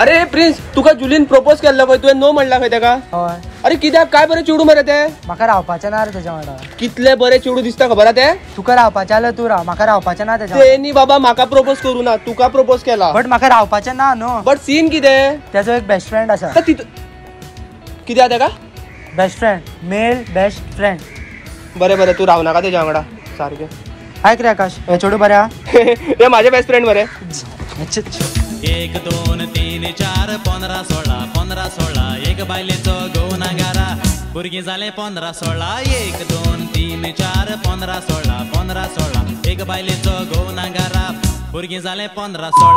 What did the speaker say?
अरे प्रिन्स तुका जुलीन प्रपोज केल्लो पळय तुवें नो म्हणला खंय तेका? हय. अरे कित्याक? काय बरें चिडू मरे ते? म्हाका रावपाचें ना रे तेच्या वांगडा. कितले बरे चिडू दिसता खबर हा ते? तुका रावपाचें जाल्यार तूं राव म्हाका रावपाचें ना तेच्या. तेनी बाबा म्हाका प्रपोज करू ना तुका प्रपोज केला. बट म्हाका रावपाचें ना न्हू बट सीन कितें? तेजो एक बेस्ट फ्रेंड आसा. तर तित कित्याक तेका? बेस्ट फ्रेंड मेल बेस्ट फ्रेंड बरें बरें तू रावनाका तेज्या वांगडा. सारकें आयक रे आकाश हे चेडू बरें हा हे माझे बेस्ट फ्रेंड मरे. एक दोन तीन चार पंधरा सोळा पंधरा सोळा एक बायलेचो गौनागारा भुरगीं जालें पंदरा सोळा एक दोन तीन चार पंदरा सोळा पंदरा सोळा एक बायलेचो गौनागारा भुरगीं जालें पंदरा सोळा.